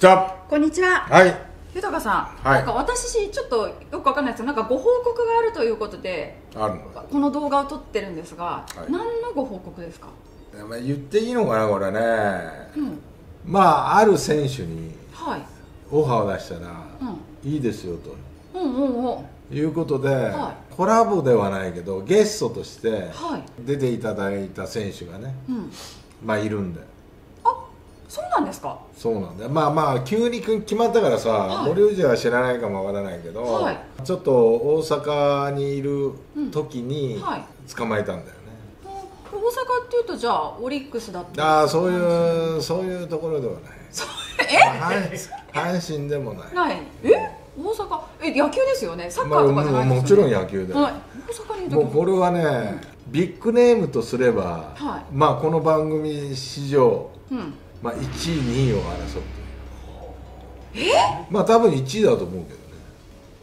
じゃこんにちは。あはい。豊さん、はい。なんか私ちょっとよくわかんないです。けど、なんかご報告があるということで、あるのこの動画を撮ってるんですが、はい。何のご報告ですか？まあ言っていいのかなこれね、うん、まあある選手にはい。オファーを出したら、ういいですよと。うんうんうん。いうことで、はコラボではないけどゲストとしてはい。出ていただいた選手がねうん。まあいるんで。あ、そうなんですか？そうなんだよ。まあまあ急に決まったからさ、はい。森氏は知らないかもわからないけど、はい。ちょっと大阪にいる時にはい。捕まえたんだよね、うん大阪っていうとじゃあオリックスだった？りああそういうそういうところではない。え？阪阪神でもない。ない。え？大阪？え野球ですよね？サッカーとかじゃないまあもちろん野球で、はい。大阪にいる時もうこれはね、ビッグネームとすれば、はい。まあこの番組史上、うんまあ、1位2位を争うというまあ多分1位だと思うけどね、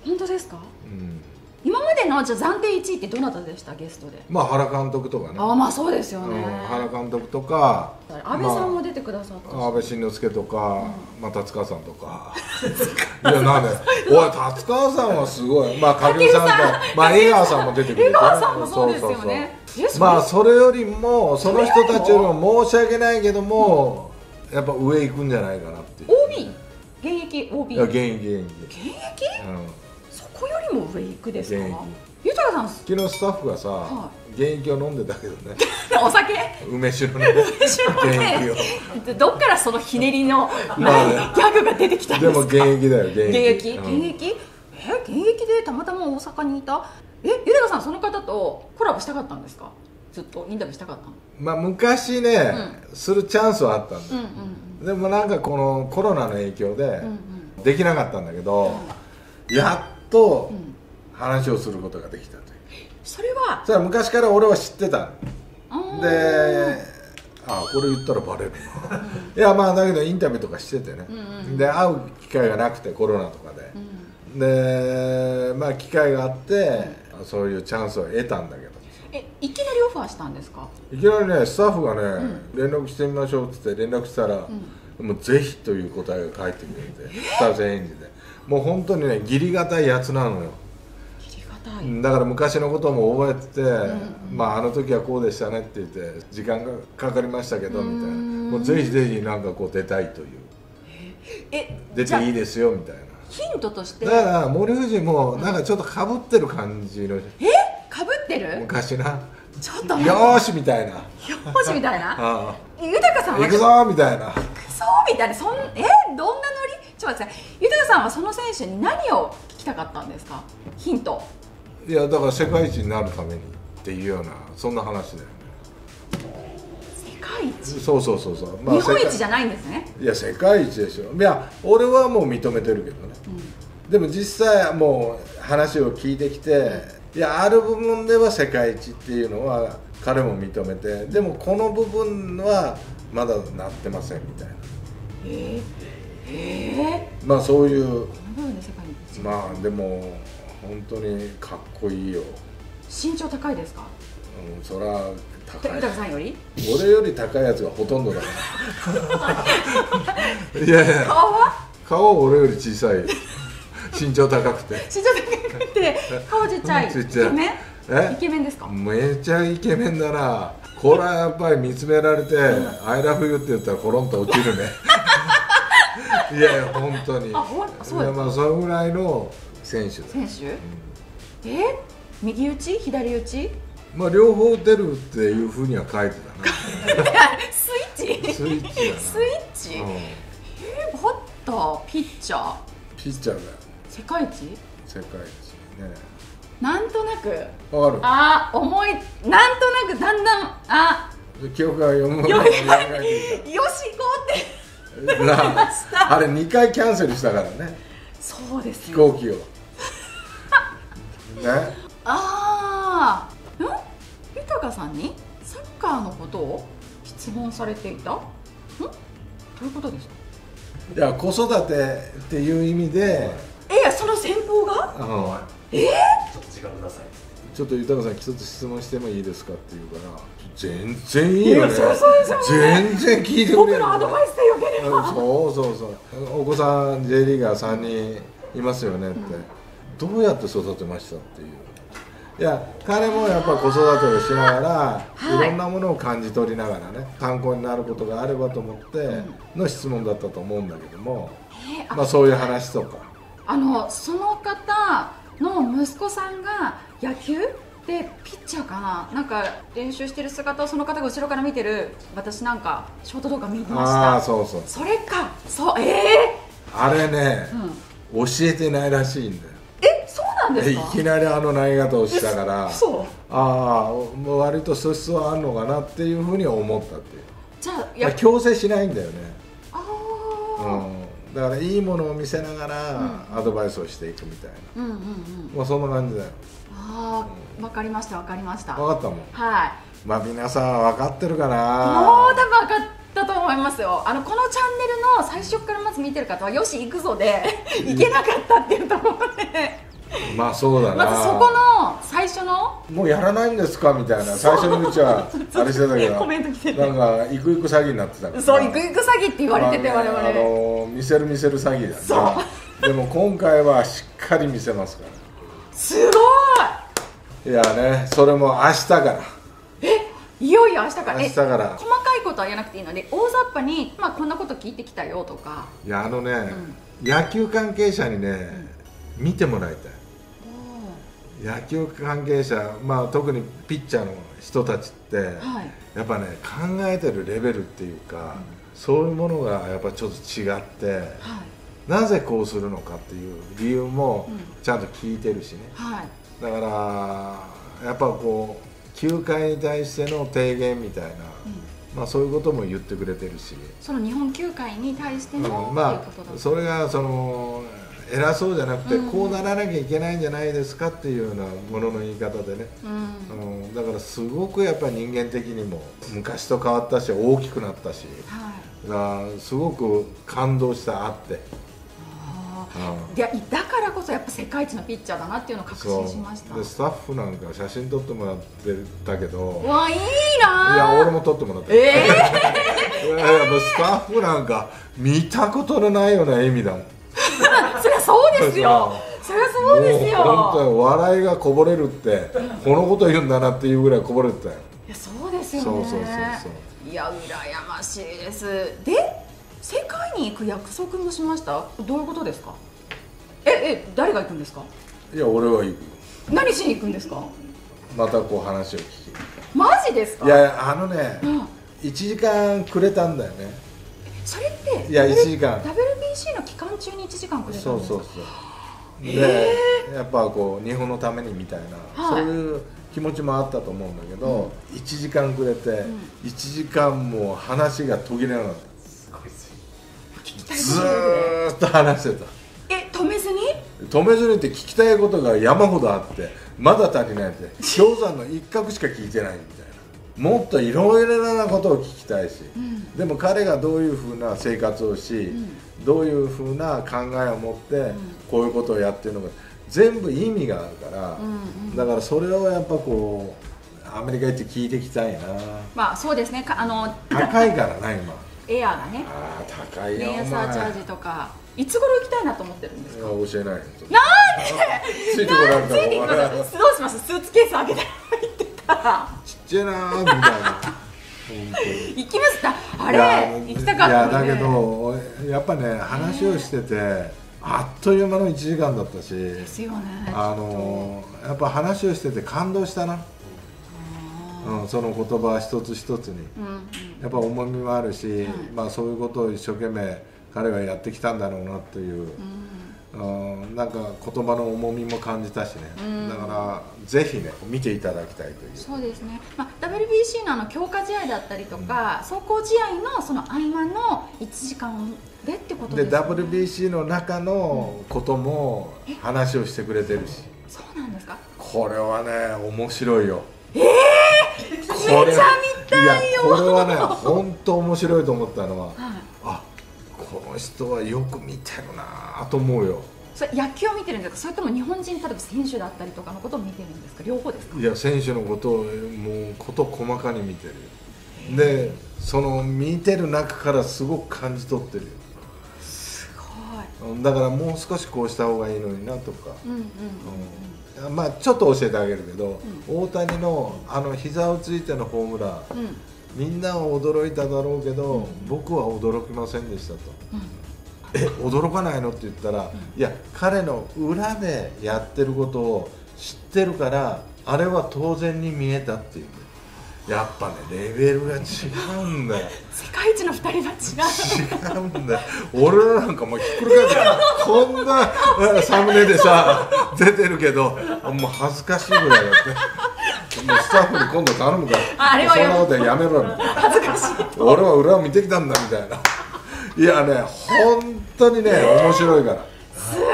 本当ですか？うん、今までのじゃあ暫定1位ってどなたでしたゲストで？まあ原監督とかね。ああまあそうですよね、うん、原監督とか安倍さんもま出てくださったし、あ安倍晋之助とか、まあ、達川さんとか。いやなんで？おい達川さんはすごい。まあ掛布さんとまあ江川さんも出てくる江川さんもそうですよね。まあそれよりもその人たちよりも申し訳ないけども、やっぱ上行くんじゃないかなっていう。OB 現役？OB いや現役現役、現役？うん、そこよりも上行くですか？現役。豊さん昨日スタッフがさ、は現役を飲んでたけどね。お酒？梅酒のね。現役を。でどっからそのひねりの、まあね。ギャグが出てきたんでですか？も現役だよ現現役？役、うん。現役？え現役でたまたま大阪にいた？え豊さんその方とコラボしたかったんですか？ずっとインタビューしたかったの？まあ昔ね、するチャンスはあったんだうんよ、うん。でもなんかこのコロナの影響でうんできなかったんだけど、やっとうん。話をすることができたという。それは？それは昔から俺は知ってた。であこれ言ったらバレるな。いやまあだけどインタビューとかしててね、で会う機会がなくてコロナとかで、でまあ機会があって、そういうチャンスを得たんだけどえいきなりオファーしたんですか？いきなりねスタッフがね、連絡してみましょうって言って連絡したら、もうぜひという答えが返ってくれて二つ返事でもう本当にね義理堅いやつなのよ。だから昔のことも覚えてて、まああの時はこうでしたねって言って時間がかかりましたけどみたいな。もうぜひぜひなんかこう出たいという。え出ていいですよみたいな。ヒントとして？だから森藤もなんかちょっとかぶってる感じのえ？かぶってる昔な。ちょっとよーしみたいな。よしみたいな？あ豊さんはあ行くぞーみたいな。クソみたいな。そんえ？どんなノリ？ちょっと待って豊さんはその選手に何を聞きたかったんですか？ヒント。いやだから世界一になるためにっていうようなそんな話だよね。世界一？そうそうそうそう、日本一世じゃないんですね。界いや世界一でしょ。いや俺はもう認めてるけどね、でも実際もう話を聞いてきて、いやある部分では世界一っていうのは彼も認めてでもこの部分はまだなってませんみたいな。えー、えまあそういうまあでも本当にかっこいいよ、身長高いですか？うん、そら高い。豊さんより？俺より高いやつがほとんどだから いやいや。顔は？顔は俺より小さいよ身長高くて。身長高くて。顔ちっちゃい。ちっちゃい。イケメン？え？イケメンですか？めちゃイケメンだな。これはやっぱり見つめられて「I love you」って言ったらコロンと落ちるね。いやいや本当に。あほんそうまあそのぐらいの選手だ。選手、え？右打ち？左打ち？まあ両方打てるっていうふうには書いてたな。スイッチ？スイッチスイッチ、うん。えバッター？ピッチャー？ピッチャーだよ世界一？世界一ね。なんとなく。わかる。あー思いなんとなくだんだんあ。記憶が読むよし行こうって。なあれ2回キャンセルしたからね。そうです飛よ行機を。ね。ああん？豊さんに？サッカーのことを質問されていた？ん？どういうことですか？いや子育てっていう意味で、えいやその先方が？うんえ？ちょっと時間ください。ちょっと豊さん一つ質問してもいいですかって言うから。全然いいよね。全然聞いてくれ僕アドバイスでよければ。そうそうそう。お子さん J リーガー3人いますよねって、どうやって育てましたっていう。いや彼もやっぱ子育てをしながら、はい。い、ろんなものを感じ取りながらね参考になることがあればと思っての質問だったと思うんだけども、えーあまあ、そういう話とかあのその方の息子さんが野球でピッチャーかな？なんか練習してる姿をその方が後ろから見てる。私なんかショート動画見ました。ああそうそう。それか。そうえあれねー、、うん、教えてないらしいんだよ。えそうなんですいかきなりあの投げ方をしたからそう。ああもう割と素質はあるのかなっていうふうに思ったっていう。じゃあ強制しないんだよね。あうーん、だからいいものを見せながらアドバイスをしていくみたいな、うんうんうん。まあそんな感じだよ。ああわかりましたわかりました。分かったもん。はい。まあ皆さん分かってるかもうな多分分かったと思いますよ。あのこのチャンネルの最初からまず見てる方はよし行くぞで行けなかったっていうところで まあそうだな。まずそこの最初の？もうやらないんですかみたいな。最初のうちはあれしてたけどコメント来てなんてか行く行く詐欺になってた。からそう行く行く詐欺って言われててまあね我々。あの見せる見せる詐欺だそでも今回はしっかり見せますかすごい！らいやねそれも明日から。いよいよ明日から。え？明日から。細かいことは言わなくていいので大雑把に、まあ、こんなこと聞いてきたよとか。いやあのね、野球関係者にね、見てもらいたい野球関係者、まあ、特にピッチャーの人たちって、はい。やっぱね考えてるレベルっていうか、そういうものがやっぱちょっと違ってはい。なぜこうするのかっていう理由もうん。ちゃんと聞いてるしね。はい。だからやっぱこう球界に対しての提言みたいな、うん。まあ、そういうことも言ってくれてるし、その日本球界に対しての、うん。まあそれがその偉そうじゃなくて、うん。こうならなきゃいけないんじゃないですかっていうようなものの言い方でね、うん。うん、だからすごくやっぱり人間的にも昔と変わったし大きくなったしはい。すごく感動したあって、いやだからこそやっぱ世界一のピッチャーだなっていうのを確信しました。でスタッフなんか写真撮ってもらってたけどうわいいいなー。や俺も撮ってもらった。え いややっぱスタッフなんか見たことのないような笑みだもん。ー、そうですよ。そりゃそうですよ。本当に笑いがこぼれるってこのこと言うんだなっていうぐらいこぼれてたよ。いやそうですよね。そうそうそういや羨ましいです。で世界に行く約束もしました？どういうことですか？ええ誰が行くんですか？いや俺は行く何しに行くんですか？またこう話を聞マジですか？きいやあのねうん。1時間くれたんだよねそれっていや W- 1時間。WBC の期間中に1時間くれたそうそうそう。でやっぱこう日本のためにみたいな、はい。そういう気持ちもあったと思うんだけど、1時間くれて、1時間も話が途切れなかった。聞きたいずことだーっと話してた。え止めずに？止めずにって聞きたいことが山ほどあってまだ足りないって。氷山の一角しか聞いてないみたいなもっといろいろなことを聞きたいし、でも彼がどういうふうな生活をし、どういうふうな考えを持ってこういうことをやってるのか全部意味があるから、だからそれをやっぱこうアメリカ行って聞いていきたいな。まあそうですね。かあの高いからな今。エアーがね。ああ高いよレーサーチャージとか。いつ頃行きたいなと思ってるんですか？教えないよなんで？ついてこられたらす。どうします？スーツケース開けて入ってたらちゃいなーみたいな。本当に行きました。あれ？行きたかったのでいやだけどやっぱね話をしててあっという間の1時間だったしですよねあのやっぱ話をしてて感動したな、うん、その言葉一つ一つに。うんうん。やっぱ重みもあるし、はい。まあ、そういうことを一生懸命彼はやってきたんだろうなっていう、うん、なんか言葉の重みも感じたしね、うん。だからぜひね見ていただきたいという。そうですね、まあ、WBC のあの強化試合だったりとか、走行試合のその合間の1時間でってことでね。WBC の中のことも話をしてくれてるし。そうなんですか？これはね面白いよ。めちゃ見たいよ。これはね本当面白いと思ったのははい。あこの人はよく見てるなと思うよ。それ野球を見てるんですか？それとも日本人例えば選手だったりとかのことを見てるんですか？両方ですか？いや選手のことをもうこと細かに見てるよ。でその見てる中からすごく感じ取ってるよ。すうんだからもう少しこうした方がいいのになとか、ごいうんうんうん。まあちょっと教えてあげるけど、大谷のあの膝をついてのホームランうん。うんみんなは驚いただろうけど、うん僕は驚きませんでしたと。うんえ驚かないの？って言ったら、いや彼の裏でやってることを知ってるからあれは当然に見えたっていうやっぱねレベルが違うんだよ。世界一の二人は違う。違うんだよ。俺らなんかもうひっくり返ってこんなうんサムネでさ出てるけどもう恥ずかしいぐらいだって。もうスタッフに今度頼むから。そんなことやめろみたいな恥ずかしい。俺は裏を見てきたんだみたいないやね本当にね面白いから。すごい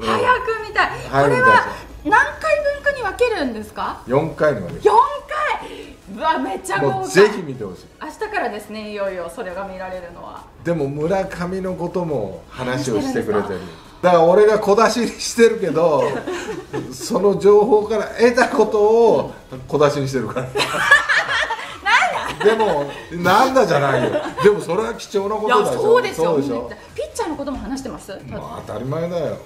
早く見たい、これは何回分かに分けるんですか？4回に分け4回。うわめっちゃ豪華。もうぜひ見てほしい。明日からですねいよいよそれが見られるのは。でも村上のことも話をしてくれてる。だから俺が小出しにしてるけど その情報から得たことを小出しにしてるからでもなんだじゃないよ。でもそれは貴重なことだでしょそうですよ。ピッチャーのことも話してます。まあ当たり前だよ。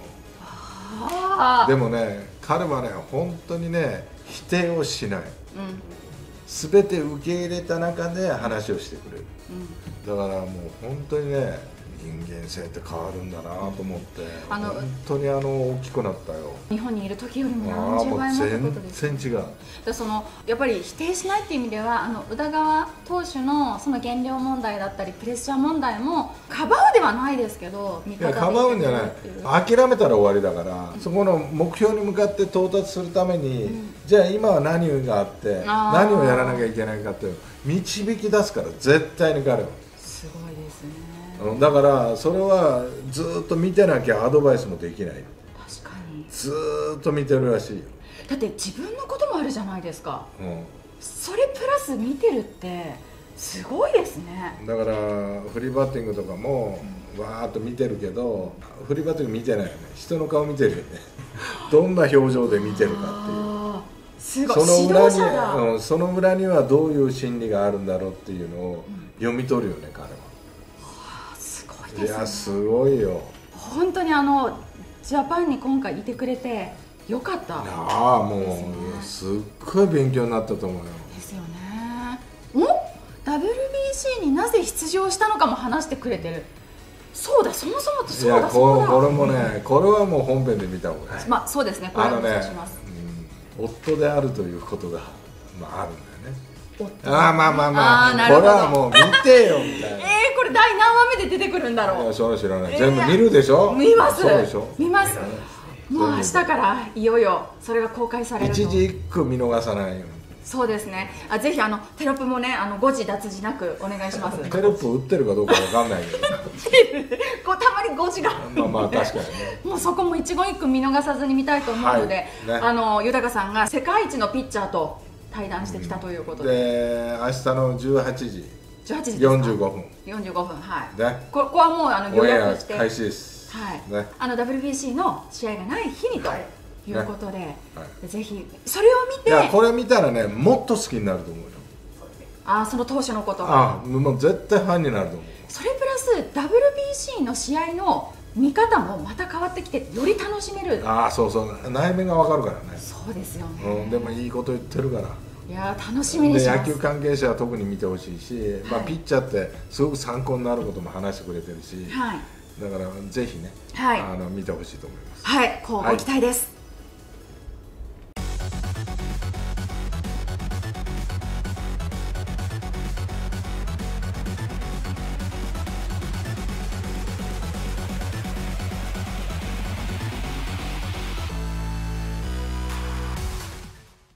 でもね彼はね本当にね否定をしない。うん。全て受け入れた中で話をしてくれる。うん。だからもう本当にね人間性って変わるんだなと思って。あの本当にあの大きくなったよ。日本にいる時よりも何十倍もってことです全然違う。でそのやっぱり否定しないっていう意味ではあの宇田川投手のその減量問題だったりプレッシャー問題もかばうではないですけど味いやかばうんじゃない。諦めたら終わりだから、そこの目標に向かって到達するために、うん。じゃあ今は何があって何をやらなきゃいけないかって導き出すから絶対に彼は、すごいだからそれはずーっと見てなきゃアドバイスもできない。確かに。ずーっと見てるらしいよ、だって自分のこともあるじゃないですか。うん。それプラス見てるってすごいですね。だからフリーバッティングとかもわーっと見てるけどフリーバッティング見てないよね。人の顔見てるよね。どんな表情で見てるかっていう。すごい。その指裏に、その裏にはどういう心理があるんだろうっていうのを読み取るよね彼すごいは。いです。ねやすごいよ。本当にあのジャパンに今回いてくれてよかった。ああもですねうすっごい勉強になったと思うよ。ですよね。お？WBC になぜ出場したのかも話してくれてる。そうだそもそもといそうやだそうだ。ここれもねこれはもう本編で見た方がいい。まあそうですね。これはおあのね願いします、、うん、夫であるということが、まあ、あるんだよね。夫ああまあまあまあ。あこれはもう見てよみたいな。えー、これ第何話目で出てくるんだろう。いやそれは知らない、えー全部見るでしょ？見ます。そうでしょ？見ます。うんもう明日からいよいよそれが公開されると一字一句見逃さないように。そうですね。あぜひあのテロップもねあの誤字脱字なくお願いします。テロップ打ってるかどうかわかんないけど。こうたまに誤字が。まあまあ確かにね。もうそこも一言一句見逃さずに見たいと思うので、はい。ね。あの豊さんが世界一のピッチャーと対談してきたということで、で明日の18時。18時ですか？45分。45分はい。ね。こここはもうあの予約して。開始です。はい。ね。あの WBC の試合がない日にとはい。いうことで、はぜひそれを見て。いやこれ見たらねもっと好きになると思うよ。あその投手のこと。あもう絶対ファンになると思う。それプラス WBC の試合の見方もまた変わってきてより楽しめる。ああそうそう。内面がわかるからね、そうですよね、うん、でもいいこと言ってるからいやー楽しみにでします。野球関係者は特に見てほしいし、まあ、はい。ピッチャーってすごく参考になることも話してくれてるし、はい。だからぜひね、はい。あの見てほしいと思います。はい。こうご期待です、